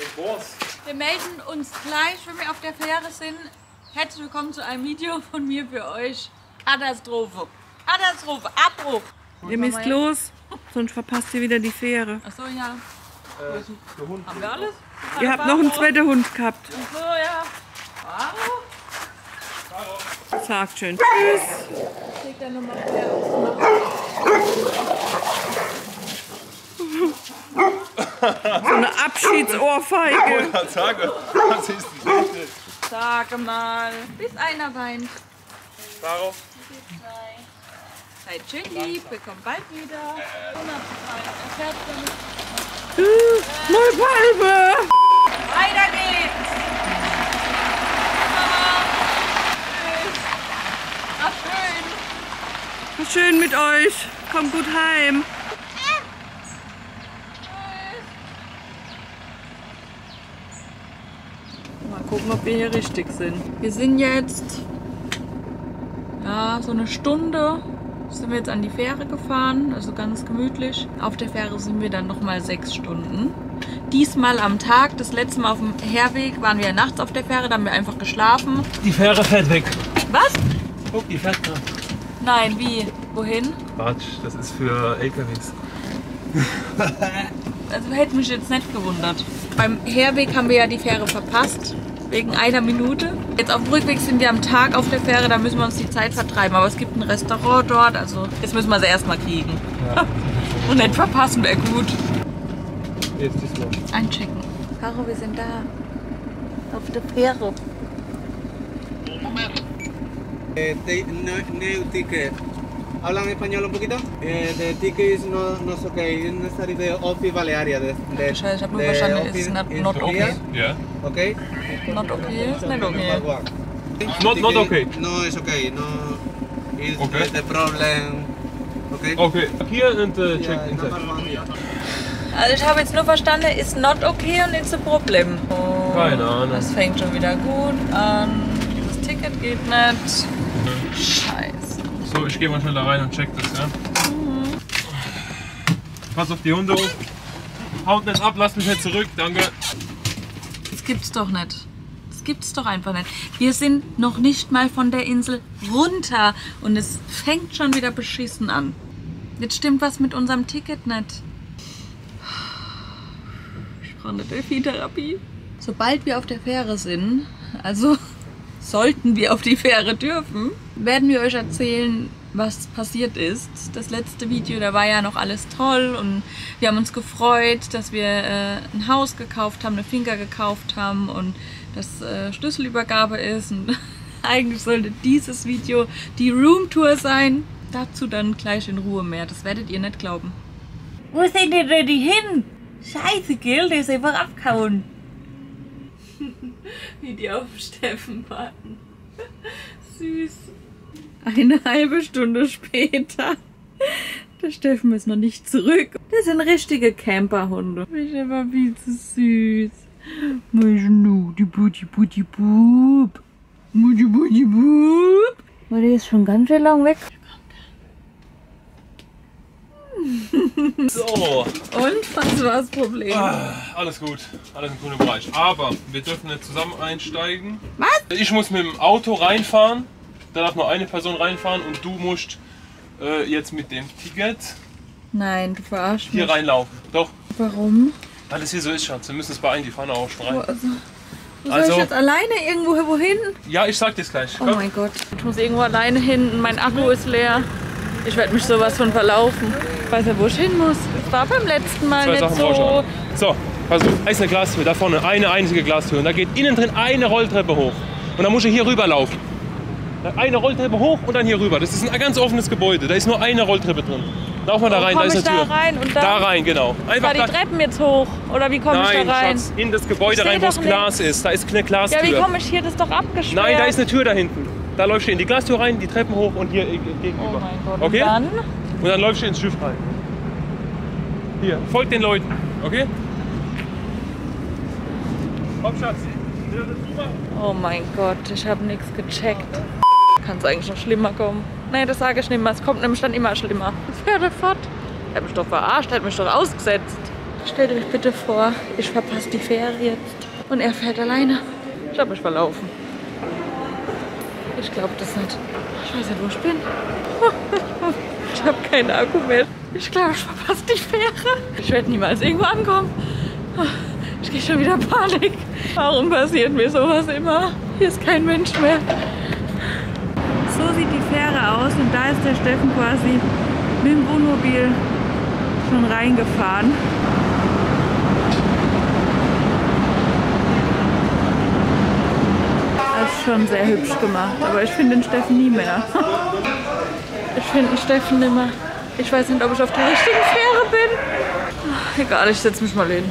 Den Kurs. Wir melden uns gleich, wenn wir auf der Fähre sind. Herzlich willkommen zu einem Video von mir für euch. Katastrophe. Katastrophe. Abbruch. Ihr müsst los, sonst verpasst ihr wieder die Fähre. Achso, ja. Äh, der Hund. Haben wir alles? Ihr habt noch einen zweiten Hund gehabt. Achso, ja. Wow. Sagt schön. Tschüss. Her. So eine Abschiedsohrfeige. Sage. Ist. Sag mal. Bis einer weint. Darauf. Seid schön lieb. Wir kommen bald wieder. Er. Mal Balbe. Weiter geht's. Tschüss. Ach, schön. Schön mit euch. Kommt gut heim. Mal gucken, ob wir hier richtig sind. Wir sind jetzt ja, so eine Stunde sind wir jetzt an die Fähre gefahren, also ganz gemütlich. Auf der Fähre sind wir dann nochmal sechs Stunden. Diesmal am Tag, das letzte Mal auf dem Herweg waren wir nachts auf der Fähre, da haben wir einfach geschlafen. Die Fähre fährt weg. Was? Guck, die fährt da. Nein, wie? Wohin? Quatsch, das ist für LKWs. Also hätte mich jetzt nicht gewundert. Beim Herweg haben wir ja die Fähre verpasst, wegen einer Minute. Jetzt auf dem Rückweg sind wir am Tag auf der Fähre, da müssen wir uns die Zeit vertreiben. Aber es gibt ein Restaurant dort, also jetzt müssen wir sie erstmal kriegen. Ja. Und nicht verpassen wäre gut. Jetzt ist los. Einchecken. Caro, wir sind da. Auf der Fähre. Te- no, new ticket. ¿Hablan español un poquito? Eh, the ticket is no, not okay. It's necessary the office Balearia. The, the, Scheiße, ich hab nur verstanden, it's not- is not here, okay. Ja. Okay? Not okay, ist nicht okay. Not- not okay. No, it's okay. No, it's Okay. the problem. Okay? Okay, hier und äh, check Yeah, inside. one, yeah. Also ich habe jetzt nur verstanden, ist not okay und it's a problem. Oh, Keine Ahnung. Das fängt schon wieder gut an. Dieses Ticket geht nicht. Scheiße. So, ich gehe mal schnell da rein und check das, ja? Pass auf die Hunde auf. Haut nicht ab, lasst mich nicht zurück, danke. Das gibt's doch nicht. Das gibt's doch einfach nicht. Wir sind noch nicht mal von der Insel runter und es fängt schon wieder beschissen an. Jetzt stimmt was mit unserem Ticket nicht. Ich brauche eine Delfintherapie. Sobald wir auf der Fähre sind, also sollten wir auf die Fähre dürfen, werden wir euch erzählen, was passiert ist. Das letzte Video, da war ja noch alles toll und wir haben uns gefreut, dass wir äh, ein Haus gekauft haben, eine Finca gekauft haben und dass äh, Schlüsselübergabe ist. Und eigentlich sollte dieses Video die Roomtour sein. Dazu dann gleich in Ruhe mehr. Das werdet ihr nicht glauben. Wo sind denn die hin? Scheiße, gell? Der ist einfach abgehauen. Wie die auf Steffen warten. Süß. Eine halbe Stunde später. Der Steffen ist noch nicht zurück. Das sind richtige Camperhunde. Ich aber viel zu süß. Mein die Butti Butti Bub. Mutti Butti Bub. Der ist schon ganz schön lang weg. So, Und was war das Problem? ah, alles gut, alles im grünen Bereich. Aber wir dürfen nicht zusammen einsteigen. Was? Ich muss mit dem Auto reinfahren, da darf nur eine Person reinfahren und du musst äh, jetzt mit dem Ticket Nein, du verarschst hier mich. reinlaufen. Doch, Warum? weil es hier so ist, Schatz. Wir müssen es beeilen, die fahren auch schon Wo, rein. also, wo soll Also- ich jetzt alleine irgendwo wohin? Ja, ich sag dir's gleich. Oh Komm. mein Gott. Ich muss irgendwo alleine hin mein Akku ist leer. Ich werde mich sowas von verlaufen. Ich weiß ja, wo ich hin muss. Das war beim letzten Mal Zwei nicht Sachen ich so. So, pass auf, da ist eine Glastür, da vorne eine einzige Glastür. Und da geht innen drin eine Rolltreppe hoch. Und dann musst du hier rüber laufen. Eine Rolltreppe hoch und dann hier rüber. Das ist ein ganz offenes Gebäude. Da ist nur eine Rolltreppe drin. Lauf mal da rein, da ist ich eine da Tür. rein und Da rein, genau. da Einfach die da. Treppen jetzt hoch? Oder wie komme ich da rein? Schatz, in das Gebäude Ich rein, wo es Glas ist. Da ist eine Ja, wie Glastür. komme ich hier? Das ist doch abgesperrt. Nein, da ist eine Tür da hinten. Da läufst du in die Glastür rein, die Treppen hoch und hier gegenüber. Oh mein Gott. Okay? Und dann? Und dann läufst du ins Schiff rein. Hier, folgt den Leuten, okay? Komm, Schatz. Oh mein Gott, ich habe nichts gecheckt. Kann es eigentlich noch schlimmer kommen? Nee, das sage ich nicht mehr. Es kommt nämlich dann immer schlimmer. Fort. Er hat mich doch verarscht, er hat mich doch ausgesetzt. Stellt euch bitte vor, ich verpasse die Fähre jetzt und er fährt alleine. Ich habe mich verlaufen. Ich glaube das nicht. Ich weiß nicht, wo ich bin. Ich habe keinen Akku mehr. Ich glaube, ich verpasse die Fähre. Ich werde niemals irgendwo ankommen. Ich kriege schon wieder Panik. Warum passiert mir sowas immer? Hier ist kein Mensch mehr. So sieht die Fähre aus und da ist der Steffen quasi mit dem Wohnmobil schon reingefahren. Das ist schon sehr hübsch gemacht, aber ich finde den Steffen nie mehr. Ich finde den Steffen nimmer. Ich weiß nicht, ob ich auf der richtigen Fähre bin. Ach, Egal, ich setze mich mal hin.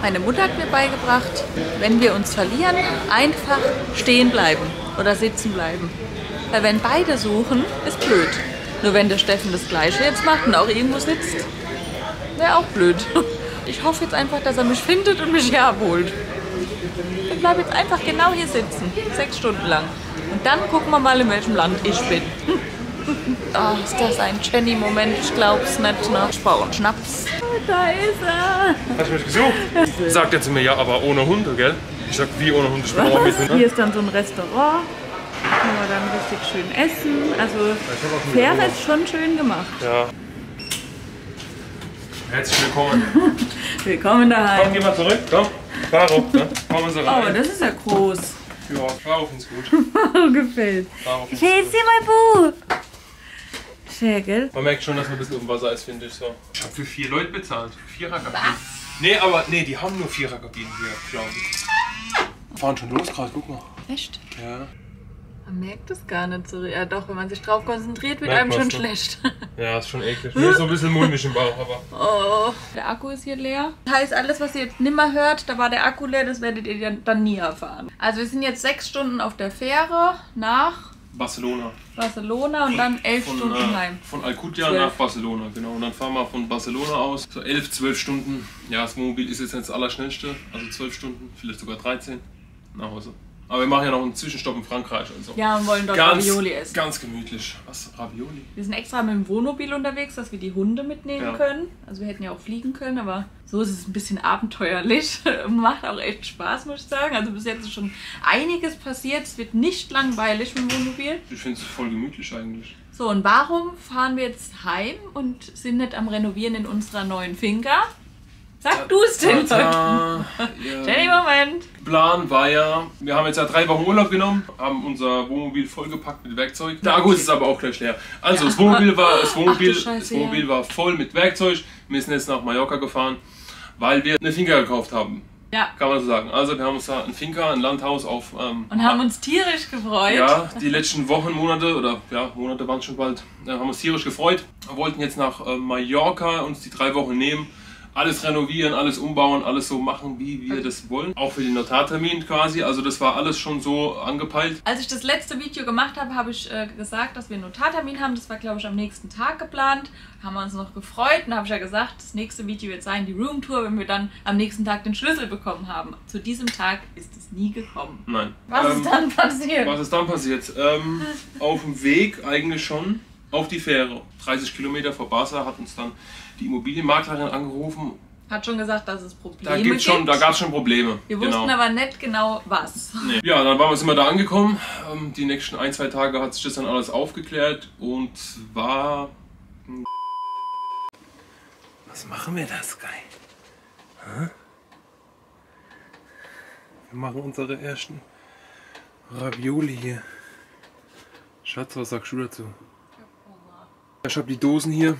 Meine Mutter hat mir beigebracht, wenn wir uns verlieren, einfach stehen bleiben oder sitzen bleiben. Weil wenn beide suchen, ist blöd. Nur wenn der Steffen das Gleiche jetzt macht und auch irgendwo sitzt, wäre auch blöd. Ich hoffe jetzt einfach, dass er mich findet und mich hier abholt. Ich bleibe jetzt einfach genau hier sitzen, sechs Stunden lang. Und dann gucken wir mal, in welchem Land ich bin. Ah, ist das ein Jenny-Moment? Ich glaub's nicht. Ne? Ich brauche einen Schnaps. Da ist er! Hast du mich gesucht? Sagt er zu mir, ja, aber ohne Hunde, gell? Ich sag, wie ohne Hunde? Ich bin auch mit Hier Hunden. ist dann so ein Restaurant. Da können wir dann richtig schön essen. Also Fähre ist schon schön gemacht. Ja. Herzlich willkommen. Willkommen Komm, daheim. geh mal zurück. Komm. Caro, ne? Sie Oh, rein. das ist ja groß. Ja, Caro find's gut. Oh, gefällt. Find's Hey, gut. sieh mal, Bu! Schön, gell? Man merkt schon, dass man ein bisschen dem Wasser ist, finde ich so. Ich habe für vier Leute bezahlt. Für Viererkabinen. Nee, aber nee, die haben nur Viererkabinen hier, glaube ich. Fahren schon los gerade, guck mal. Echt? Ja. Man merkt es gar nicht so. Ja, doch, wenn man sich drauf konzentriert, wird Merkt einem schon man's, ne? schlecht. Ja, ist schon eklig. Mir ist so ein bisschen mulmig im Bauch, aber. Oh. Der Akku ist hier leer. Heißt, alles, was ihr jetzt nimmer hört, da war der Akku leer, das werdet ihr dann- dann nie erfahren. Also, wir sind jetzt sechs Stunden auf der Fähre nach Barcelona. Barcelona und dann elf Von, Stunden äh, heim. von Alcudia Zwölf. nach Barcelona, genau. Und dann fahren wir von Barcelona aus. So elf, zwölf Stunden. Ja, das Wohnmobil ist jetzt nicht das Allerschnellste. Also zwölf Stunden, vielleicht sogar 13 nach Hause. Aber wir machen ja noch einen Zwischenstopp in Frankreich. Also. Ja, und wollen dort ganz, Ravioli essen. Ganz gemütlich. Was? Ravioli? Wir sind extra mit dem Wohnmobil unterwegs, dass wir die Hunde mitnehmen Ja. können. Also wir hätten ja auch fliegen können, aber so ist es ein bisschen abenteuerlich. Macht auch echt Spaß, muss ich sagen. Also bis jetzt ist schon einiges passiert. Es wird nicht langweilig mit dem Wohnmobil. Ich finde es voll gemütlich eigentlich. So, und warum fahren wir jetzt heim und sind nicht am Renovieren in unserer neuen Finca? Sag du es den Leuten. Jenny, ja. Moment. Plan war ja, wir haben jetzt ja drei Wochen Urlaub genommen, haben unser Wohnmobil vollgepackt mit Werkzeug. Der Akku ist aber auch gleich leer. Also das Wohnmobil war, das Wohnmobil, Ach Scheiße, das Wohnmobil war voll mit Werkzeug. Wir sind jetzt nach Mallorca gefahren, weil wir eine Finca gekauft haben. Ja. Kann man so sagen. Also wir haben uns da ein Finca, ein Landhaus auf ähm, Und haben uns tierisch gefreut. ja, die letzten Wochen, Monate oder ja, Monate waren es schon bald, äh, haben uns tierisch gefreut. Wir wollten jetzt nach äh, Mallorca uns die drei Wochen nehmen, alles renovieren, alles umbauen, alles so machen, wie wir das wollen. Auch für den Notartermin quasi. Also das war alles schon so angepeilt. Als ich das letzte Video gemacht habe, habe ich äh, gesagt, dass wir einen Notartermin haben. Das war, glaube ich, am nächsten Tag geplant. Haben wir uns noch gefreut. Und habe ich ja gesagt, das nächste Video wird sein, die Roomtour, wenn wir dann am nächsten Tag den Schlüssel bekommen haben. Zu diesem Tag ist es nie gekommen. Nein. Was Ähm, ist dann passiert? Was ist dann passiert? Ähm, auf dem Weg eigentlich schon auf die Fähre. 30 Kilometer vor Barca hat uns dann die Immobilienmaklerin angerufen. Hat schon gesagt, dass es Probleme Da, gibt's schon, gibt. da gab es schon Probleme. wir wussten aber nicht genau, was. Nee. Ja, dann waren wir sind wir da angekommen. Ähm, die nächsten ein, zwei Tage hat sich das dann alles aufgeklärt und war. Was machen wir da, Sky? Wir machen unsere ersten Ravioli hier. Schatz, was sagst du dazu? Ich habe die Dosen hier.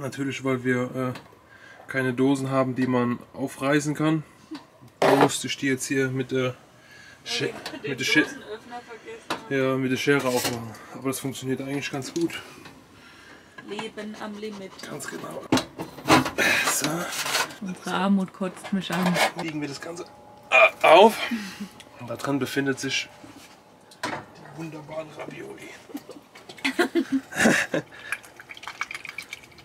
Natürlich, weil wir äh, keine Dosen haben, die man aufreißen kann. Da musste ich die jetzt hier mit der, Sche mit der, Sche ja, mit der Schere aufmachen. Aber das funktioniert eigentlich ganz gut. Leben am Limit. Ganz genau. So, Unsere Armut kotzt mich an. legen wir das Ganze äh, auf. Und da drin befindet sich die wunderbaren Ravioli.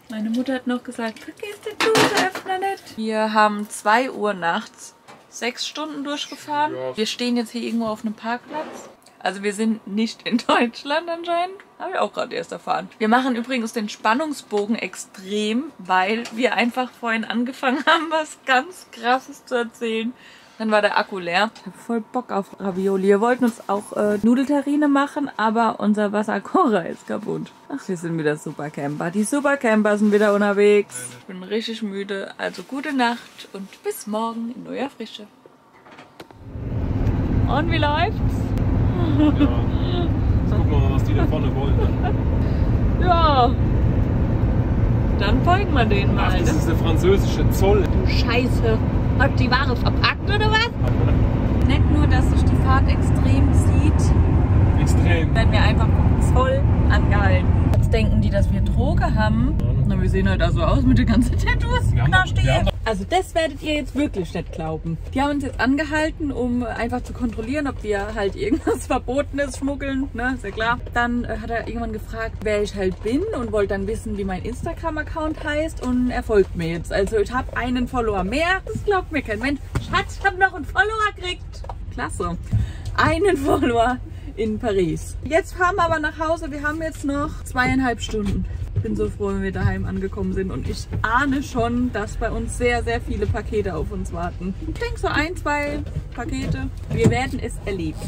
Meine Mutter hat noch gesagt, vergiss den Duschöffner nicht. Wir haben 2 Uhr nachts sechs Stunden durchgefahren. Ja. Wir stehen jetzt hier irgendwo auf einem Parkplatz. Also wir sind nicht in Deutschland anscheinend. Habe ich auch gerade erst erfahren. Wir machen übrigens den Spannungsbogen extrem, weil wir einfach vorhin angefangen haben, was ganz krasses zu erzählen. Dann war der Akku leer. Ich habe voll Bock auf Ravioli. Wir wollten uns auch äh, Nudelterrine machen, aber unser Wasserkocher ist kaputt. Ach, wir sind wieder Supercamper. Die Supercamper sind wieder unterwegs. Ich bin richtig müde. Also gute Nacht und bis morgen in neuer Frische. Und wie läuft's? Ja. Jetzt gucken wir mal, was die da vorne wollen. Ne? Ja. Dann folgen wir denen Ach, mal. das Ne? ist der französische Zoll. Du Scheiße. Hat die Ware verpackt oder was? Nicht nur, dass sich die Fahrt extrem zieht, Extrem. werden wir einfach vom Zoll angehalten. Jetzt denken die, dass wir Droge haben. Na, wir sehen halt da so aus mit den ganzen Tattoos. Wir haben wir haben doch- Also das werdet ihr jetzt wirklich nicht glauben. Die haben uns jetzt angehalten, um einfach zu kontrollieren, ob wir halt irgendwas Verbotenes schmuggeln, ne, ist ja klar. Dann äh, hat er irgendwann gefragt, wer ich halt bin und wollte dann wissen, wie mein Instagram-Account heißt und er folgt mir jetzt. Also ich habe einen Follower mehr, das glaubt mir kein Mensch. Schatz, ich habe noch einen Follower gekriegt. Klasse. Einen Follower in Paris. Jetzt fahren wir aber nach Hause. Wir haben jetzt noch zweieinhalb Stunden. Ich bin so froh, wenn wir daheim angekommen sind und ich ahne schon, dass bei uns sehr, sehr viele Pakete auf uns warten. Ich denke so ein, zwei Pakete. Wir werden es erleben.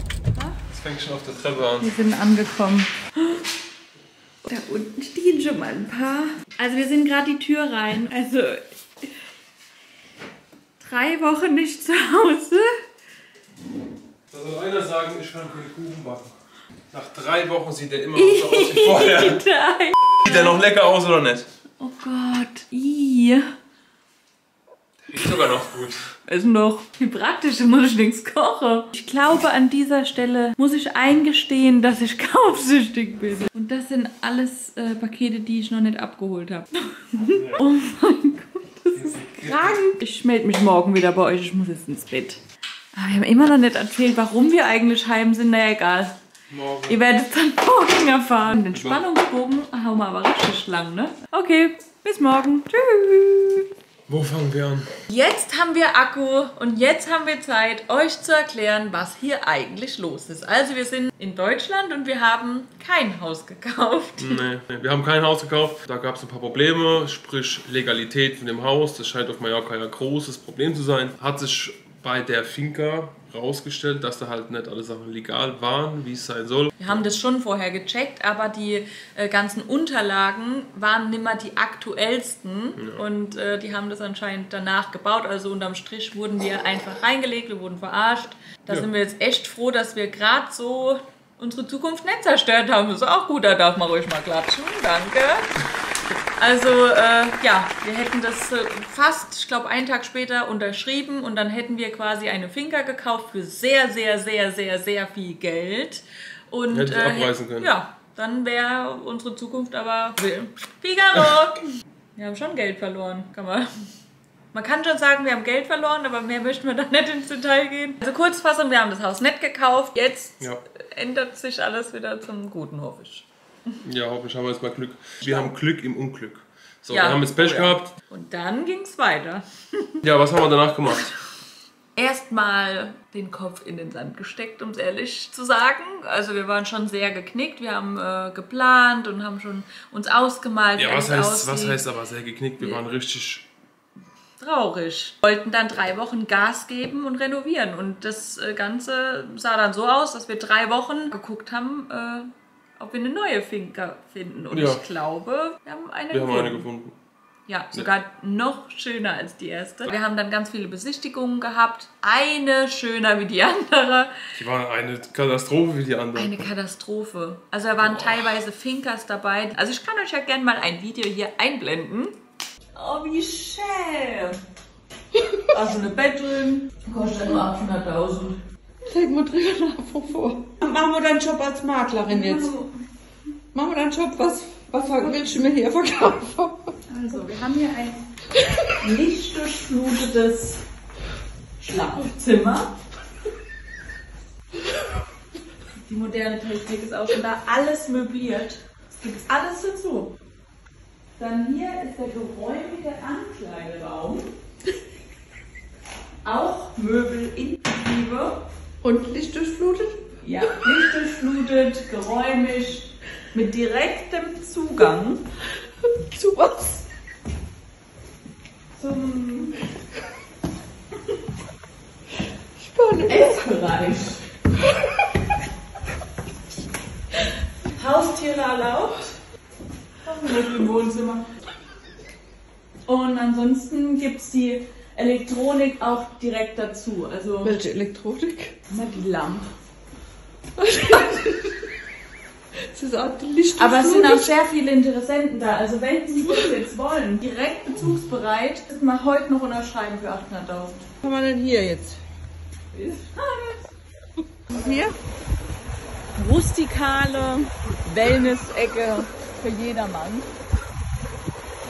Das fängt schon auf der Treppe an. Wir sind angekommen. Da unten stehen schon mal ein paar. Also wir sind gerade die Tür rein. Also drei Wochen nicht zu Hause. Da soll einer sagen, ich kann keinen Kuchen backen. Nach drei Wochen sieht der immer noch so aus wie vorher. Sieht der noch lecker aus oder nicht? Oh Gott. Ih. Riecht sogar noch gut. Ist noch viel praktischer, muss ich nichts kochen. Ich glaube, an dieser Stelle muss ich eingestehen, dass ich kaufsüchtig bin. Und das sind alles äh, Pakete, die ich noch nicht abgeholt habe. oh mein Gott, das ist krank. Ich melde mich morgen wieder bei euch. Ich muss jetzt ins Bett. Aber wir haben immer noch nicht erzählt, warum wir eigentlich heim sind. Na egal. Morgen. Ihr werdet es dann morgen erfahren. Den Spannungsbogen hauen wir aber richtig lang, ne? Okay, bis morgen. Tschüss. Wo fangen wir an? Jetzt haben wir Akku und jetzt haben wir Zeit, euch zu erklären, was hier eigentlich los ist. Also wir sind in Deutschland und wir haben kein Haus gekauft. Nee, nee, wir haben kein Haus gekauft. Da gab es ein paar Probleme, sprich Legalität von dem Haus. Das scheint auf Mallorca ja ein großes Problem zu sein. Hat sich bei der Finca rausgestellt, dass da halt nicht alle Sachen legal waren, wie es sein soll. Wir haben das schon vorher gecheckt, aber die äh, ganzen Unterlagen waren nimmer die aktuellsten und äh, die haben das anscheinend danach gebaut. Also unterm Strich wurden wir einfach reingelegt, wir wurden verarscht. Da Ja. sind wir jetzt echt froh, dass wir gerade so unsere Zukunft nicht zerstört haben. Das ist auch gut, da darf man ruhig mal klatschen. Danke. Also äh, ja, wir hätten das äh, fast, ich glaube, einen Tag später unterschrieben und dann hätten wir quasi eine Finca gekauft für sehr, sehr, sehr, sehr, sehr viel Geld. Und Hätten sie äh, abreißen können. Ja, dann wäre unsere Zukunft aber Figaro. wir haben schon Geld verloren, kann man. Man kann schon sagen, wir haben Geld verloren, aber mehr möchten wir da nicht ins Detail gehen. Also Kurzfassung, wir haben das Haus nicht gekauft. Jetzt Ja. ändert sich alles wieder zum Guten, hoffe ich. Ja, hoffentlich haben wir jetzt mal Glück. Wir haben Glück im Unglück. So, Ja. wir haben jetzt Pech Oh ja. gehabt. Und dann ging es weiter. Ja, was haben wir danach gemacht? erstmal den Kopf in den Sand gesteckt, um es ehrlich zu sagen. Also wir waren schon sehr geknickt, wir haben äh, geplant und haben schon uns ausgemalt, Ja, was heißt, was heißt aber sehr geknickt? Wir waren richtig. traurig. Wollten dann drei Wochen Gas geben und renovieren. Und das äh, Ganze sah dann so aus, dass wir drei Wochen geguckt haben, äh, ob wir eine neue Finca finden. Und Ja. ich glaube, wir haben eine Wir haben gefunden. eine gefunden. Ja, sogar noch schöner als die erste. Wir haben dann ganz viele Besichtigungen gehabt. Eine schöner wie die andere. Die war eine Katastrophe wie die andere. Eine Katastrophe. Also da waren teilweise Finkers dabei. Also ich kann euch ja gerne mal ein Video hier einblenden. Oh, wie schön. Also eine drin. Kostet nur 800.000. Zeig mal drüber nach vor. Machen wir deinen Job als Maklerin jetzt. Machen wir deinen Job, was, was willst du mir hier verkaufen? Also, wir haben hier ein lichtdurchflutetes Schlafzimmer. Die moderne Technik ist auch schon da. Alles möbliert. Es gibt alles dazu. Dann hier ist der geräumige Ankleideraum. Auch Möbel inklusive. Und Licht durchflutet? Ja, nicht durchflutet, geräumig, mit direktem Zugang Zu was? zum nicht. Essbereich. Haustiere erlaubt. Hoffentlich im Wohnzimmer. Und ansonsten gibt es die Elektronik auch direkt dazu. Also Welche Elektronik? na, die Lampe. Das ist auch die Licht. Aber es sind auch sehr viele Interessenten da. Also wenn Sie das jetzt wollen, direkt bezugsbereit, das mal heute noch unterschreiben für 800.000. Was haben wir denn hier jetzt? Hier? rustikale Wellness-Ecke für jedermann.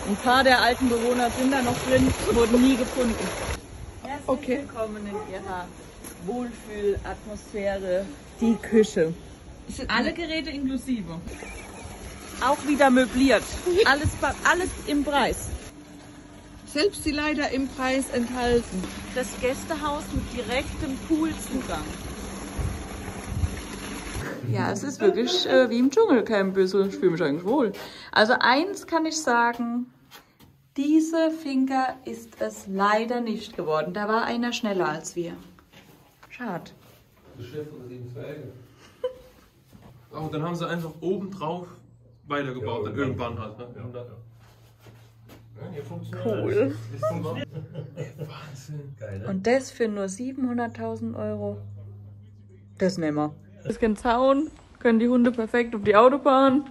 Ein paar der alten Bewohner sind da noch drin, wurden nie gefunden. Herzlich Okay. willkommen in Ihrer Wohlfühlatmosphäre, die Küche. Alle Geräte inklusive. Auch wieder möbliert. Alles, alles im Preis. Selbst die Leiter im Preis enthalten. Das Gästehaus mit direktem Poolzugang. Ja, es ist wirklich äh, wie im Dschungelcamp. Ich fühle mich eigentlich wohl. Also eins kann ich sagen, diese Finca ist es leider nicht geworden. Da war einer schneller als wir. Schade. Oh, dann haben sie einfach oben drauf weitergebaut, dann irgendwann halt. Ne? Cool. Wahnsinn. Und das für nur 700.000 Euro. Das nehmen wir. Das kann Zaun, können die Hunde perfekt auf die Autobahn.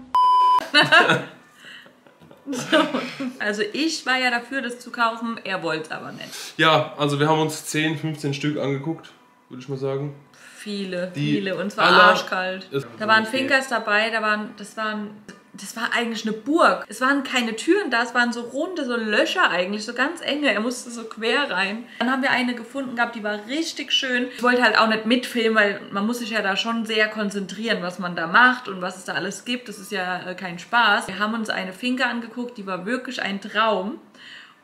Also ich war ja dafür, das zu kaufen, er wollte es aber nicht. Ja, also wir haben uns 10, 15 Stück angeguckt, würde ich mal sagen. Viele, Die viele. Und es war aller- arschkalt. Da waren Finkers dabei, da waren, das waren, das war eigentlich eine Burg. Es waren keine Türen da, es waren so runde, so Löcher eigentlich, so ganz enge. Er musste so quer rein. Dann haben wir eine gefunden gehabt, die war richtig schön. Ich wollte halt auch nicht mitfilmen, weil man muss sich ja da schon sehr konzentrieren, was man da macht und was es da alles gibt. Das ist ja äh, kein Spaß. Wir haben uns eine Finke angeguckt, die war wirklich ein Traum.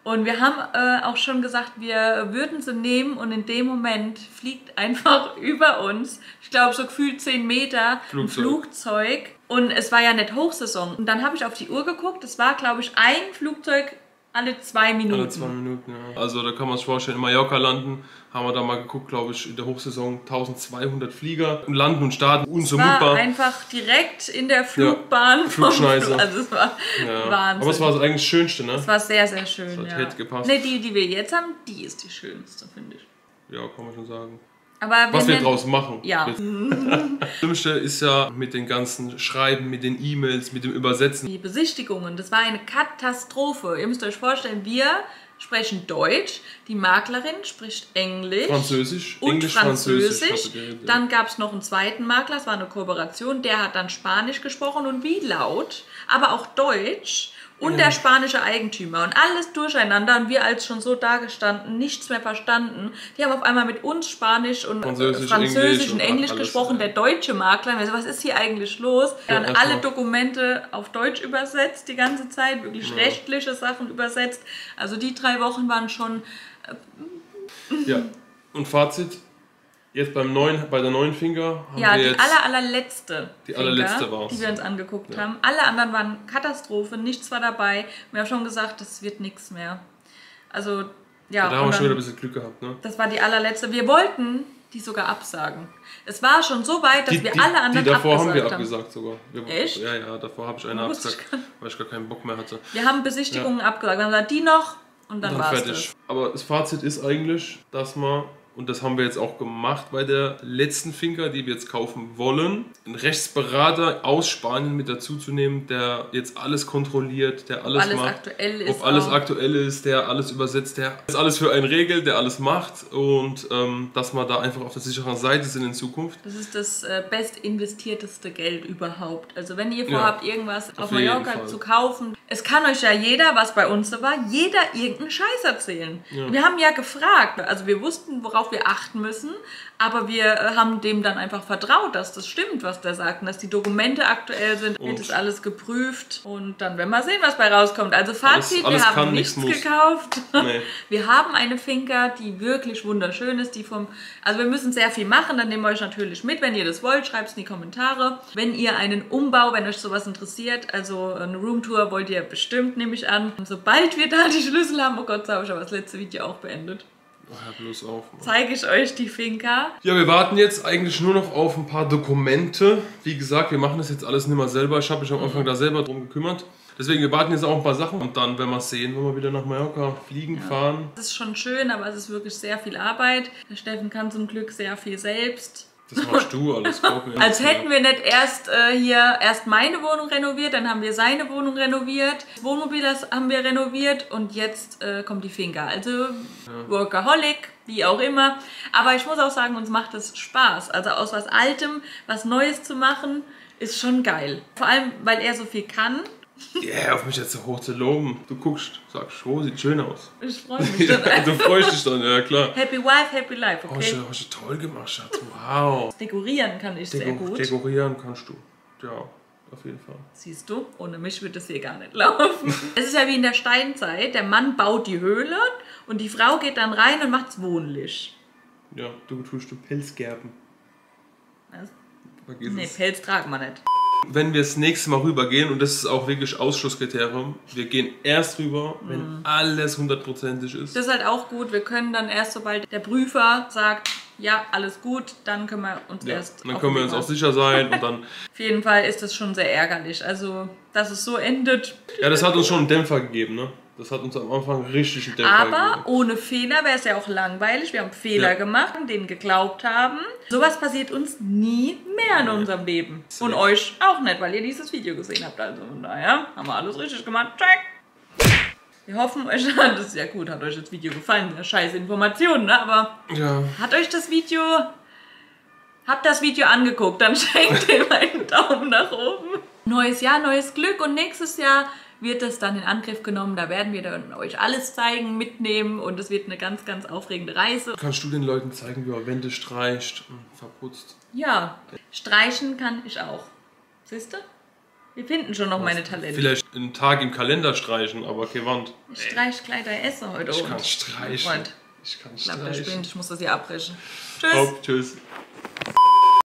Und wir haben äh, auch schon gesagt, wir würden sie nehmen und in dem Moment fliegt einfach über uns, ich glaube so gefühlt 10 Meter, ein Flugzeug. Und es war ja nicht Hochsaison. Und dann habe ich auf die Uhr geguckt, es war glaube ich ein Flugzeug alle zwei Minuten. Alle zwei Minuten, ja. Also da kann man sich vorstellen, in Mallorca landen, haben wir da mal geguckt, glaube ich, in der Hochsaison 1200 Flieger landen und starten unzumutbar. einfach direkt in der Flugbahn. vom Flugschneise. Flug. Also es war Ja. Wahnsinn. Aber es war eigentlich das Schönste, ne? es war sehr, sehr schön. Das ja. hätte gepasst. Ne, die, die wir jetzt haben, die ist die schönste, finde ich. Ja, kann man schon sagen. Aber Was wir draus machen. Ja. Das Schlimmste ist ja mit den ganzen Schreiben, mit den E-Mails, mit dem Übersetzen. Die Besichtigungen, das war eine Katastrophe. Ihr müsst euch vorstellen, wir sprechen Deutsch, die Maklerin spricht Englisch. Französisch, und Englisch, Französisch. Französisch. geredet, ja. Dann gab es noch einen zweiten Makler, es war eine Kooperation, der hat dann Spanisch gesprochen und wie laut, aber auch Deutsch und der spanische Eigentümer und alles durcheinander und wir als schon so dagestanden, nichts mehr verstanden. Die haben auf einmal mit uns Spanisch und Französisch, äh, Französisch und Englisch alles, gesprochen, ja. der deutsche Makler. Und wir so, was ist hier eigentlich los? Dann erst alle. Dokumente auf Deutsch übersetzt die ganze Zeit, wirklich rechtliche Sachen übersetzt. Also die drei Wochen waren schon Ja. Und Fazit, jetzt beim neuen, bei der neuen Finger haben Ja, wir die jetzt... aller, allerletzte. Die Finger, allerletzte war's. Die wir uns angeguckt haben. Alle anderen waren Katastrophe, nichts war dabei. Wir haben schon gesagt, das wird nichts mehr. Also, ja. da haben und wir schon wieder dann- ein bisschen Glück gehabt, ne? das war die allerletzte. Wir wollten die sogar absagen. Es war schon so weit, dass Die, wir die, alle anderen die davor haben abgesagt wir haben. abgesagt sogar. Wir, Echt? Ja, ja, davor habe ich eine abgesagt, weil ich gar keinen Bock mehr hatte. Wir haben Besichtigungen abgesagt. Wir haben gesagt, die noch und dann, Dann war es fertig. das. Aber das Fazit ist eigentlich, dass man, und das haben wir jetzt auch gemacht bei der letzten Finca, die wir jetzt kaufen wollen, einen Rechtsberater aus Spanien mit dazu zu nehmen, der jetzt alles kontrolliert, der alles, alles macht. aktuell ist Ob alles auch. aktuell ist, der alles übersetzt, der alles für einen regelt, der alles macht und ähm, dass wir da einfach auf der sicheren Seite sind in Zukunft. Das ist das äh, best investierteste Geld überhaupt. Also wenn ihr Ja, vorhabt, irgendwas auf, auf Mallorca zu kaufen, es kann euch ja jeder, was bei uns so war, jeder irgendeinen Scheiß erzählen. Wir haben ja gefragt, also wir wussten, worauf worauf wir achten müssen. Aber wir äh, haben dem dann einfach vertraut, dass das stimmt, was der sagt. Und dass die Dokumente aktuell sind, wird Und- das alles geprüft. Und dann werden wir sehen, was bei rauskommt. Also Fazit, alles wir haben nichts muss. gekauft. Nee. Wir haben eine Finca, die wirklich wunderschön ist, die vom, also wir müssen sehr viel machen, dann nehmen wir euch natürlich mit, wenn ihr das wollt, schreibt es in die Kommentare. Wenn ihr einen Umbau, wenn euch sowas interessiert, also eine Roomtour wollt ihr bestimmt, nehme ich an. Sobald wir da die Schlüssel haben, oh Gott, so habe ich aber das letzte Video auch beendet, Oh, auf. Zeige ich euch die Finca. Ja, wir warten jetzt eigentlich nur noch auf ein paar Dokumente. Wie gesagt, wir machen das jetzt alles nicht mehr selber. Ich habe mich am Anfang da selber drum gekümmert. Deswegen, wir warten jetzt auch ein paar Sachen und dann werden wir sehen, wenn wir wieder nach Mallorca fliegen, fahren. Es ist schon schön, aber es ist wirklich sehr viel Arbeit. Der Steffen kann zum Glück sehr viel selbst. Das machst du alles. Als hätten wir nicht erst äh, hier erst meine Wohnung renoviert, dann haben wir seine Wohnung renoviert, das Wohnmobil das haben wir renoviert und jetzt äh, kommt die Finca. Also Workaholic, wie auch immer. Aber ich muss auch sagen, uns macht es Spaß. Also aus was Altem was Neues zu machen, ist schon geil. Vor allem, weil er so viel kann. Yeah, auf mich jetzt so hoch zu loben. Du guckst, sagst, oh, sieht schön aus. Ich freue mich Ja, dann. du freust dich dann, ja klar. Happy Wife, Happy Life, okay? hast du, hast du toll gemacht, Schatz. Wow. Dekorieren kann ich sehr Deko gut. dekorieren kannst du. Ja, auf jeden Fall. Siehst du, ohne mich wird das hier gar nicht laufen. es ist ja wie in der Steinzeit. Der Mann baut die Höhle und die Frau geht dann rein und macht's wohnlich. Ja, du tust du Pilzgerben. Was? Vergiss Nee, es. Pelz tragen wir nicht. Wenn wir das nächste Mal rübergehen, und das ist auch wirklich Ausschlusskriterium, wir gehen erst rüber, wenn alles hundertprozentig ist. Das ist halt auch gut. Wir können dann erst, sobald der Prüfer sagt, ja, alles gut, dann können wir uns Ja, erst. dann können wir uns auch sicher sein und dann. Auf jeden Fall ist das schon sehr ärgerlich. Also, dass es so endet. Ja, das hat uns schon einen Dämpfer gegeben, ne? Das hat uns am Anfang richtig einen Dämpfer Aber ohne Fehler wäre es ja auch langweilig. Wir haben Fehler Ja. gemacht, denen geglaubt haben. Sowas passiert uns nie mehr in unserem Leben. Und euch auch nicht, weil ihr dieses Video gesehen habt. Also von daher haben wir alles richtig gemacht. Check! Wir hoffen, euch hat es ja gut, hat euch das Video gefallen. Ja, scheiß Informationen, ne? Aber Ja, hat euch das Video. Habt das Video angeguckt, dann schenkt dem einen Daumen nach oben. Neues Jahr, neues Glück und nächstes Jahr wird es dann in Angriff genommen. Da werden wir dann euch alles zeigen, mitnehmen und es wird eine ganz, ganz aufregende Reise. kannst du den Leuten zeigen, wie man Wände streicht und verputzt? Ja, streichen kann ich auch. Siehst du? Wir finden schon noch meine Talente. Vielleicht einen Tag im Kalender streichen, aber keine Wand. Ich streich Kleider essen heute Ich kann streichen. Freund. Ich kann Ich glaube, der streichen. spinnt. Ich muss das hier abbrechen. Tschüss. Hopp, tschüss.